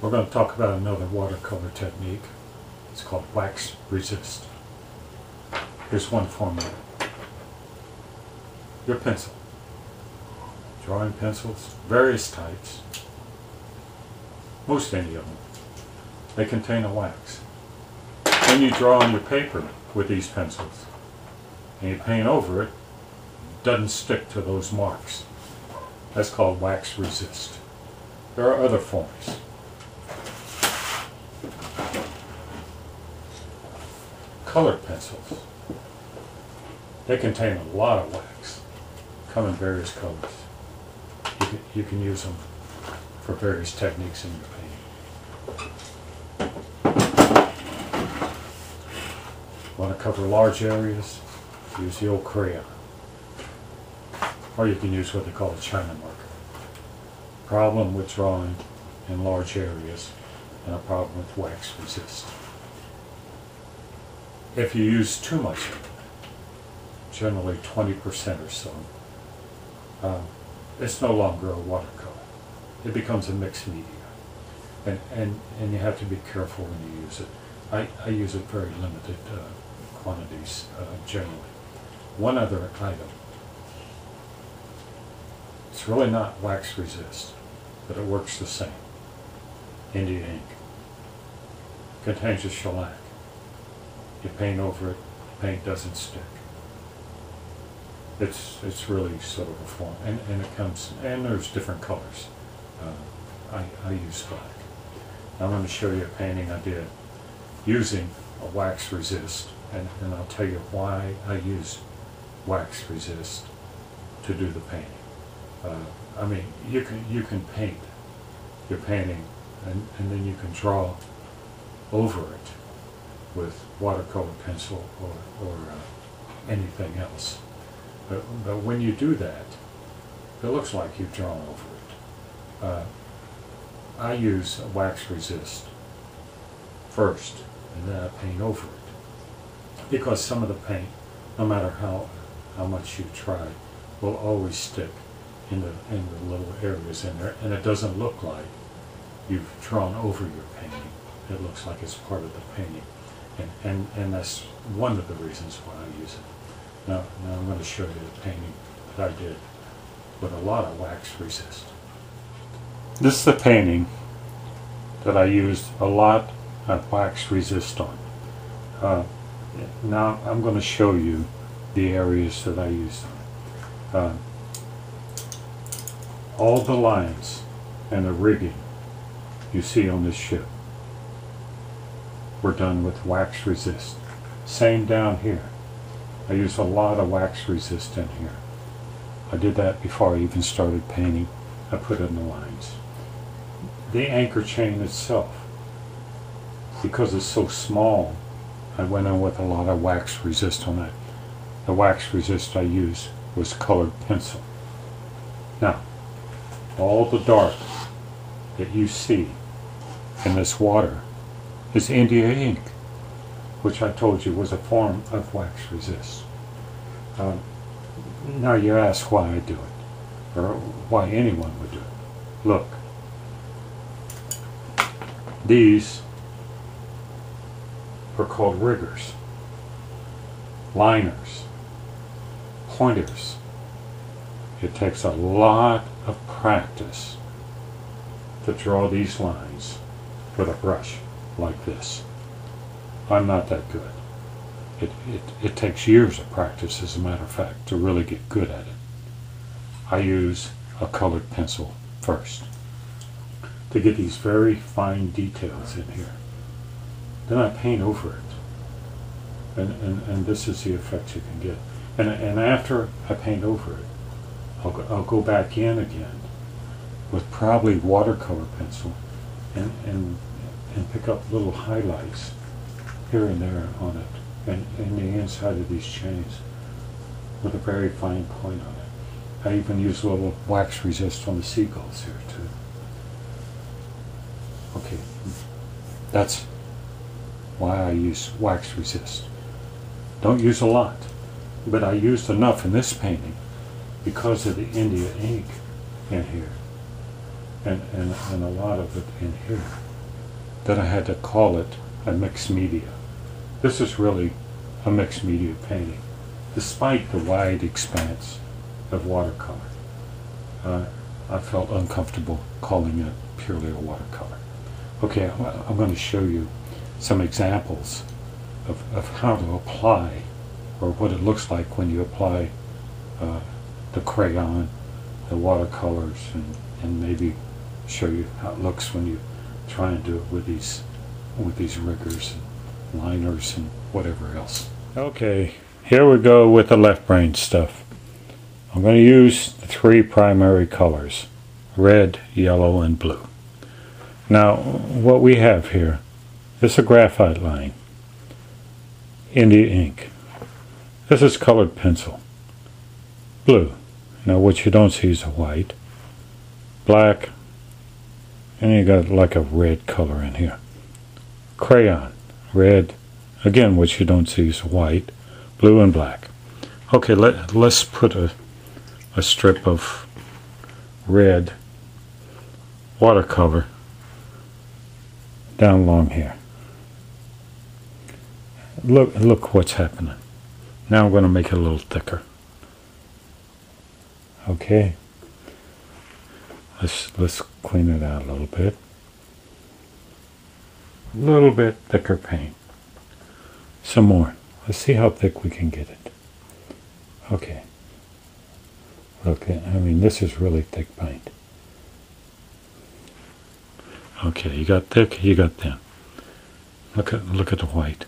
We're going to talk about another watercolor technique. It's called wax resist. Here's one formula. Your pencil. Drawing pencils, various types. Most any of them. They contain a wax. When you draw on your paper with these pencils, and you paint over it, it doesn't stick to those marks. That's called wax resist. There are other forms. Colored pencils. They contain a lot of wax. Come in various colors. You can, you can use them for various techniques in your painting. Want to cover large areas? Use the old crayon. Or you can use what they call a China marker. Problem with drawing in large areas and a problem with wax resist. If you use too much generally 20% or so, um, it's no longer a watercolor. It becomes a mixed media. And, and, and you have to be careful when you use it. I, I use it very limited uh, quantities uh, generally. One other item. It's really not wax resist, but it works the same. India ink. Contains a shellac. You paint over it, the paint doesn't stick. It's, it's really sort of a form, and, and it comes, and there's different colors. Uh, I, I use black. I'm going to show you a painting I did using a wax resist, and, and I'll tell you why I use wax resist to do the painting. Uh, I mean, you can you can paint your painting, and, and then you can draw over it with watercolor pencil or, or uh, anything else. But, but when you do that, it looks like you've drawn over it. Uh, I use a wax resist first, and then I paint over it. Because some of the paint, no matter how, how much you try, will always stick in the, in the little areas in there, and it doesn't look like you've drawn over your painting. It looks like it's part of the painting. And, and, and that's one of the reasons why I use it. Now, now I'm going to show you the painting that I did with a lot of wax resist. This is the painting that I used a lot of wax resist on. Uh, now I'm going to show you the areas that I used on. Uh, all the lines and the rigging you see on this ship were done with wax resist. Same down here. I use a lot of wax resist in here. I did that before I even started painting. I put in the lines. The anchor chain itself, because it's so small, I went in with a lot of wax resist on it. The wax resist I used was colored pencil. Now, all the dark that you see in this water is India ink, which I told you was a form of wax resist. Um, now you ask why I do it, or why anyone would do it. Look, these are called riggers, liners, pointers. It takes a lot of practice to draw these lines with a brush like this. I'm not that good. It, it, it takes years of practice, as a matter of fact, to really get good at it. I use a colored pencil first to get these very fine details in here. Then I paint over it. And, and, and this is the effect you can get. And, and after I paint over it, I'll go, I'll go back in again with probably watercolor pencil and, and, and pick up little highlights here and there on it and, in the inside of these chains with a very fine point on it. I even use a little wax resist on the seagulls here too. Okay, that's why I use wax resist. Don't use a lot, but I used enough in this painting because of the India ink in here and, and, and a lot of it in here. That I had to call it a mixed media. This is really a mixed media painting, despite the wide expanse of watercolor. Uh, I felt uncomfortable calling it purely a watercolor. Okay, I'm going to show you some examples of, of how to apply or what it looks like when you apply uh, the crayon, the watercolors, and, and maybe show you how it looks when you try and do it with these with these riggers and liners and whatever else. Okay, here we go with the left brain stuff. I'm going to use the three primary colors, red, yellow, and blue. Now, what we have here is a graphite line, India ink. This is colored pencil, blue. Now what you don't see is a white, black, and you got like a red color in here. Crayon, red, again what you don't see is white, blue and black. Okay, let, let's put a, a strip of red watercolor down along here. Look, look what's happening. Now I'm going to make it a little thicker. Okay. Let's let's clean it out a little bit. A little bit thicker paint. Some more. Let's see how thick we can get it. Okay. Okay, I mean this is really thick paint. Okay, you got thick, you got thin. Look at look at the white.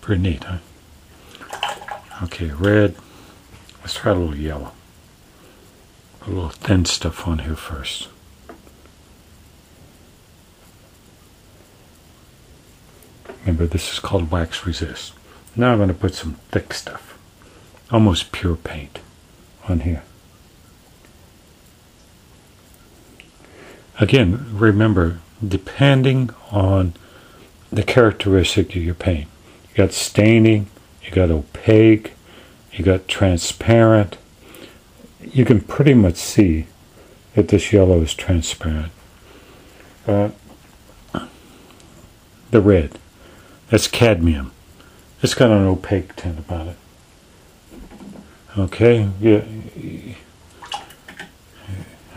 Pretty neat, huh? Okay, red. Let's try a little yellow a little thin stuff on here first. Remember, this is called wax resist. Now I'm going to put some thick stuff, almost pure paint, on here. Again, remember, depending on the characteristic of your paint, you got staining, you got opaque, you got transparent, you can pretty much see that this yellow is transparent. Uh, the red, that's cadmium. It's got an opaque tint about it. Okay, yeah.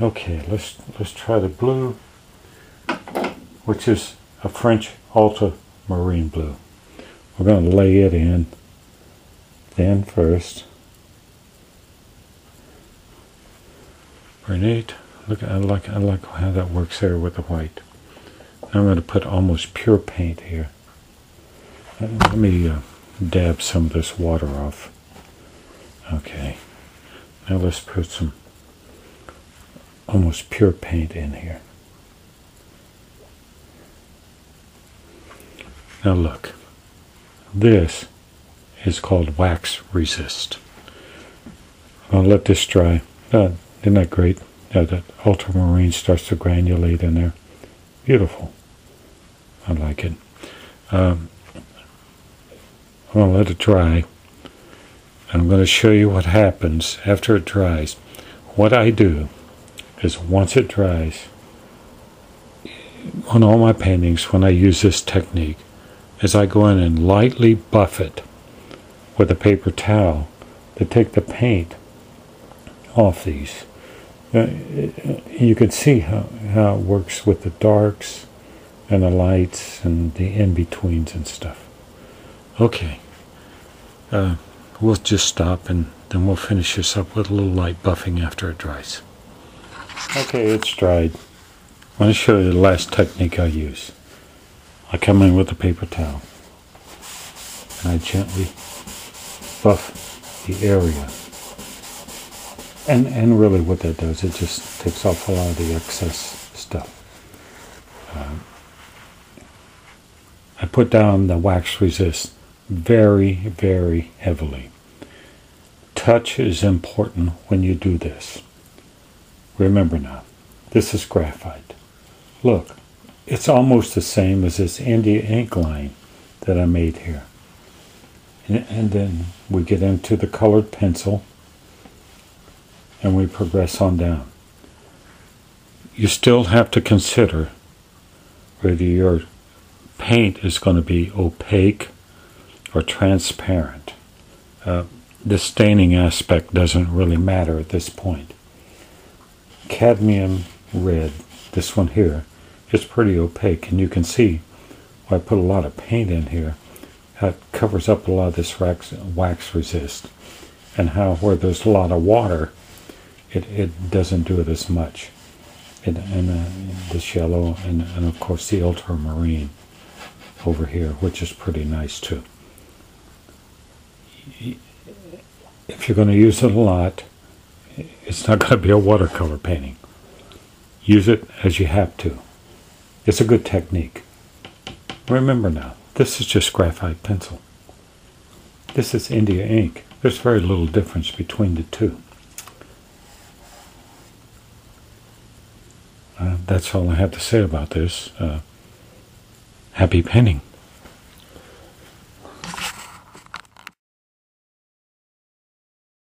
Okay, let's let's try the blue, which is a French ultramarine blue. We're going to lay it in then first. Very neat. Look, I like I like how that works there with the white. Now I'm going to put almost pure paint here. Let me uh, dab some of this water off. Okay. Now let's put some almost pure paint in here. Now look, this is called wax resist. I'll let this dry. Uh, isn't that great? Yeah, that ultramarine starts to granulate in there. Beautiful. I like it. Um, I'm going to let it dry. I'm going to show you what happens after it dries. What I do is once it dries, on all my paintings, when I use this technique, is I go in and lightly buff it with a paper towel to take the paint off these uh, you can see how, how it works with the darks and the lights and the in-betweens and stuff. Okay. Uh, we'll just stop and then we'll finish this up with a little light buffing after it dries. Okay, it's dried. I want to show you the last technique I use. I come in with a paper towel and I gently buff the area and and really what that does it just takes off a lot of the excess stuff um, I put down the wax resist very very heavily. Touch is important when you do this. Remember now this is graphite. Look it's almost the same as this India ink line that I made here. And, and then we get into the colored pencil and we progress on down. You still have to consider whether you're paint is going to be opaque or transparent. Uh, the staining aspect doesn't really matter at this point. Cadmium red, this one here, is pretty opaque, and you can see why I put a lot of paint in here. That covers up a lot of this wax, wax resist, and how where there's a lot of water, it, it doesn't do it as much. And, and uh, this yellow, and, and of course the ultramarine over here, which is pretty nice too. If you're going to use it a lot, it's not going to be a watercolor painting. Use it as you have to. It's a good technique. Remember now, this is just graphite pencil. This is India ink. There's very little difference between the two. Uh, that's all I have to say about this. Uh, happy painting.